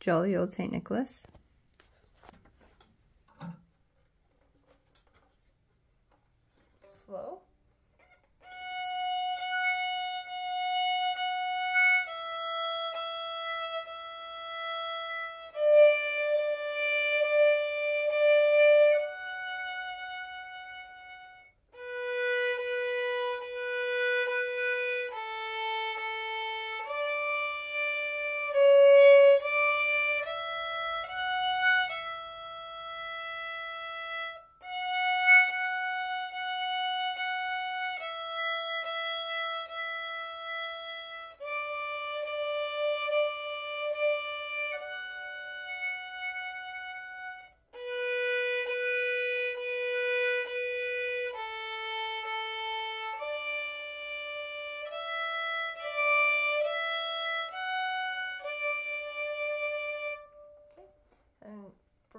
Jolly Old St. Nicholas. Slow.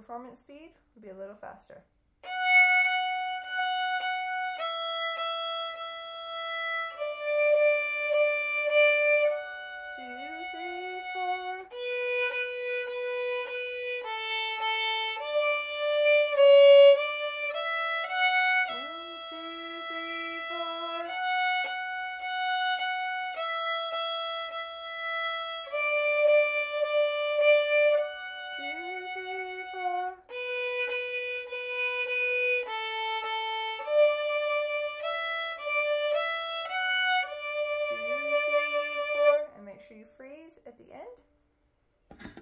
Performance speed would be a little faster. sure you freeze at the end.